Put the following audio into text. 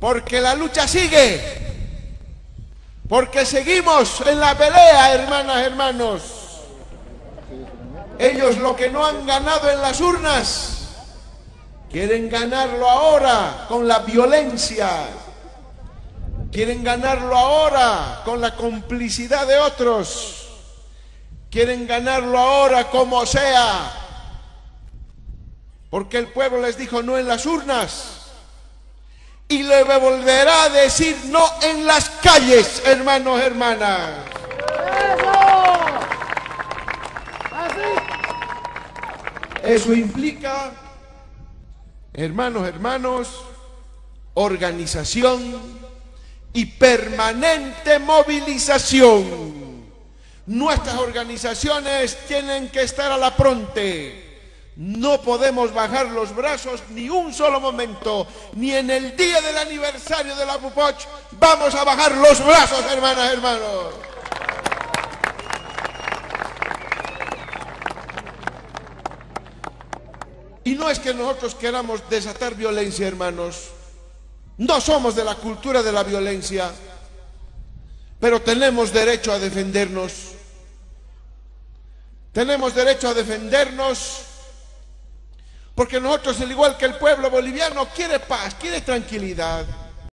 Porque la lucha sigue. Porque seguimos en la pelea, hermanas, hermanos. Ellos lo que no han ganado en las urnas, quieren ganarlo ahora con la violencia. Quieren ganarlo ahora con la complicidad de otros. Quieren ganarlo ahora como sea. Porque el pueblo les dijo no en las urnas. Y le volverá a decir no en las calles, hermanos, hermanas. Eso implica, hermanos, hermanos, organización y permanente movilización. Nuestras organizaciones tienen que estar a la pronte. No podemos bajar los brazos ni un solo momento, ni en el día del aniversario de la Pupoch vamos a bajar los brazos, hermanas, hermanos. Y no es que nosotros queramos desatar violencia, hermanos. No somos de la cultura de la violencia, pero tenemos derecho a defendernos. Tenemos derecho a defendernos porque nosotros, al igual que el pueblo boliviano, quiere paz, quiere tranquilidad.